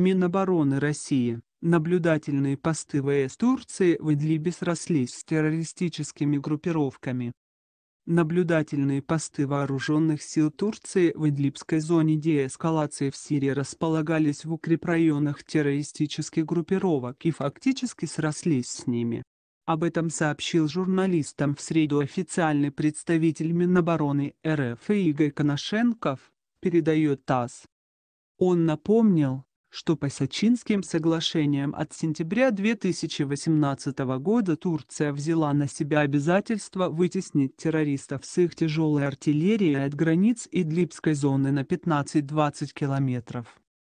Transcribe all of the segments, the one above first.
Минобороны России. Наблюдательные посты ВС Турции в Идлибе срослись с террористическими группировками. Наблюдательные посты вооруженных сил Турции в Идлибской зоне деэскалации в Сирии располагались в укрепрайонах террористических группировок и фактически срослись с ними. Об этом сообщил журналистам в среду официальный представитель Минобороны РФ Игорь Коношенков, передает ТАСС. Он напомнил, что по Сочинским соглашениям от сентября 2018 года Турция взяла на себя обязательство вытеснить террористов с их тяжелой артиллерией от границ Идлибской зоны на 15-20 километров.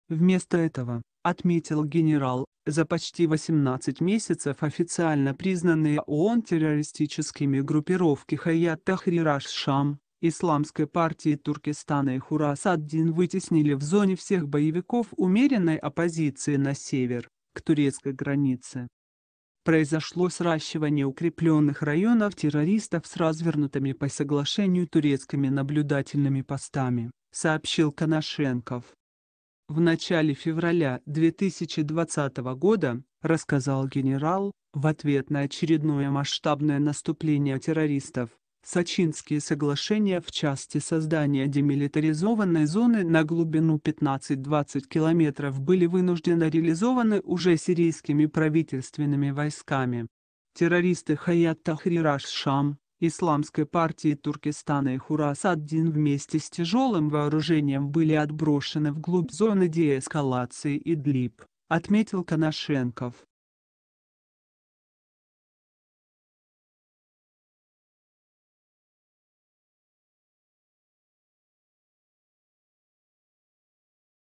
Вместо этого, отметил генерал, за почти 18 месяцев официально признанные ООН террористическими группировки Хаят Тахрир аш-Шам, Исламской партии Туркестана и Хурас-ад-Дин вытеснили в зоне всех боевиков умеренной оппозиции на север, к турецкой границе. Произошло сращивание укрепленных районов террористов с развернутыми по соглашению турецкими наблюдательными постами, сообщил Коношенков. В начале февраля 2020 года, рассказал генерал, в ответ на очередное масштабное наступление террористов, Сочинские соглашения в части создания демилитаризованной зоны на глубину 15-20 километров были вынужденно реализованы уже сирийскими правительственными войсками. Террористы Хаят Тахрираш Шам, Исламской партии Туркестана и Хурас-ад-Дин вместе с тяжелым вооружением были отброшены вглубь зоны деэскалации Идлиб, отметил Коношенков.